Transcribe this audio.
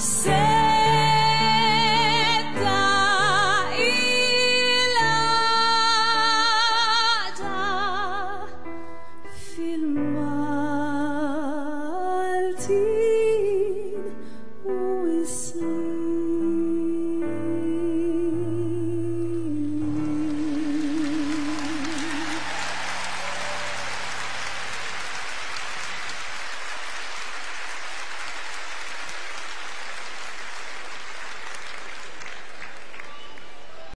Say